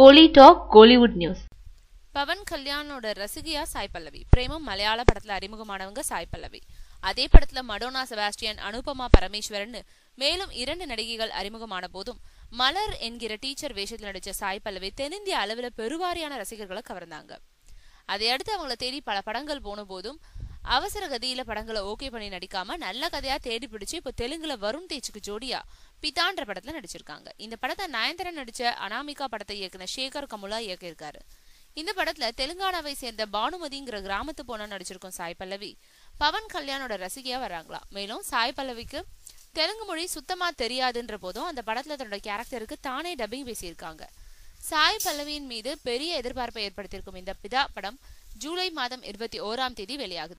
Kolly talk Kollywood news. Pawan கல்யாணோட ரசிகையா சாய் பல்லவி. பிரேமம் மலையாள படத்துல அறிமுகமானவங்க சாய் பல்லவி. அதே படத்துல மடோனா செபாஸ்டியன் அனுபமா பரமேஸ்வரன் மேலும் இரண்டு நடிகைகள் அறிமுகமான போதும் மலர் என்கிற டீச்சர் வேஷத்தில் நடிச்ச சாய் பல்லவி தென்னிந்திய அளவில் பெருவாரியான ரசிகர்களை கவர்ந்தாங்க. அதை அடுத்து அவங்கள தேடி பல படங்கள் போன போதும் அவசர கதியில படங்களை ஓகே பண்ணி நடிக்காம நல்ல கதையா தேடி பிடிச்சு இப்போ தெலுங்குல வருண் தேஜுக்கு ஜோடியா பிதான்ற படத்துல நடிச்சிருக்காங்க. இந்த படத்தை நயன்தரன் நடிச்ச அனாமிகா படத்தை இயக்குன சேகர் கமுலா இயக்கியிருக்காரு. இந்த படத்துல தெலுங்கானாவை சேர்ந்த பானுமதிங்கிற கிராமத்து போன நடிச்சிருக்கும் சாய் பல்லவி. பவன் கல்யாணோட ரசிகையா வராங்களா மேலும் சாய் பல்லவிக்கு தெலுங்கு மொழி சுத்தமா தெரியாதுன்ற போதும் அந்த படத்துல தன்னோட கேரக்டருக்கு தானே டப்பிங் பேசியிருக்காங்க. சாய் பல்லவியின் மீது பெரிய எதிர்பார்ப்பை ஏற்படுத்தியிருக்கும் இந்த பிதா படம் ஜூலை மாதம் இருபத்தி ஓராம் தேதி வெளியாகுது.